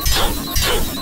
Oh, my God.